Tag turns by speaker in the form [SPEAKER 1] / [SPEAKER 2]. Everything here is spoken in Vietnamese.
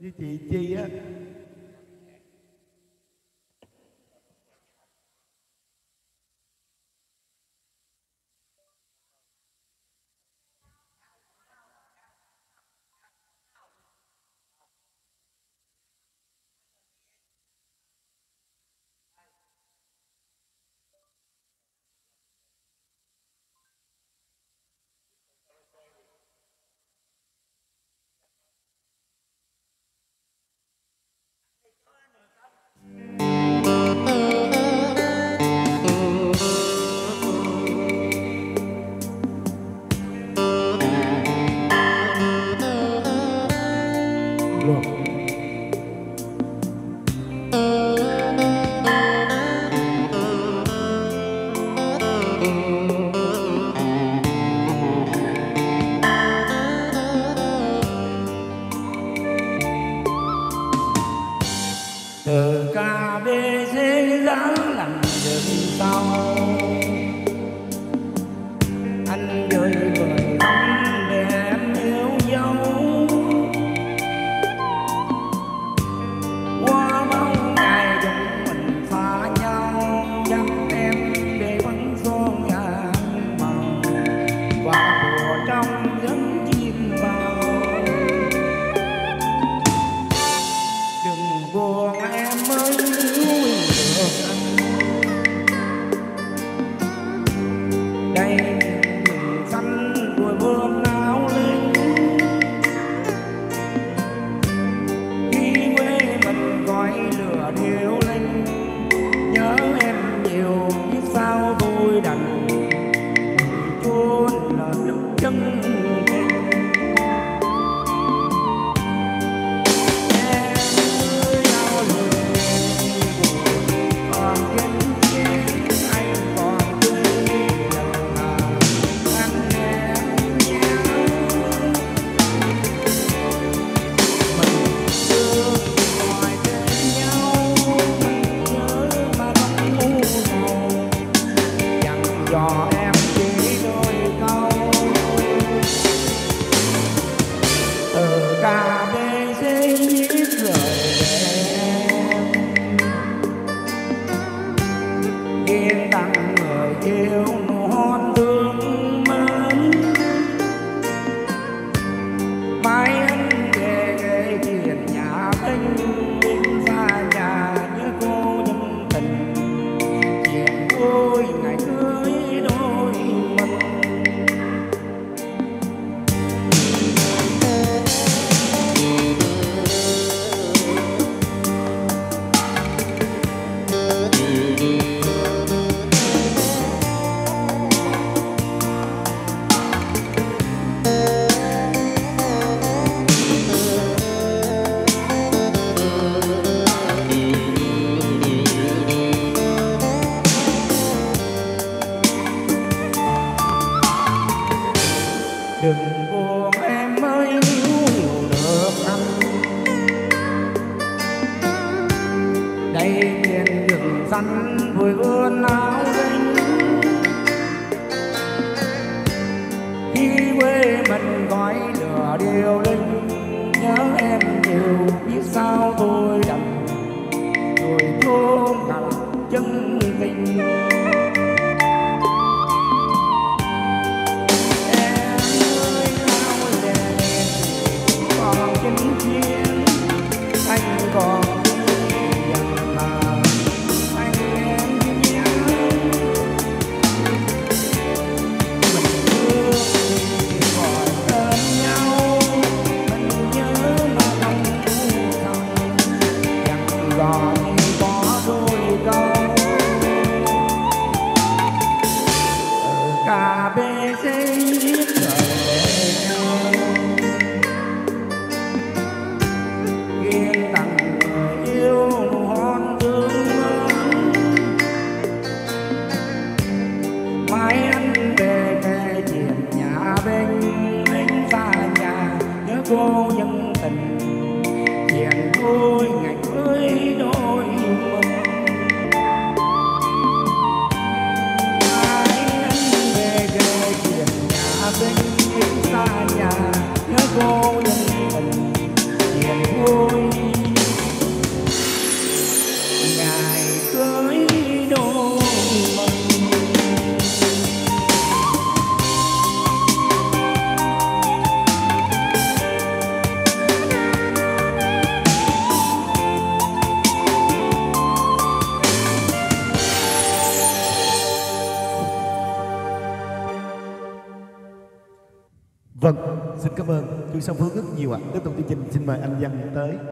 [SPEAKER 1] như chị chi á đúng không Từ ca bê dễ dàng làm dần sau. mồm em mới hiểu được anh đây miền rừng rắn vui vươn ai còn chinh chiến anh còn nhà nhớ cô nhân tình hiền vô
[SPEAKER 2] Vâng, xin cảm ơn chú Song Phước rất nhiều ạ. Tiếp tục chương trình xin mời anh Văn tới.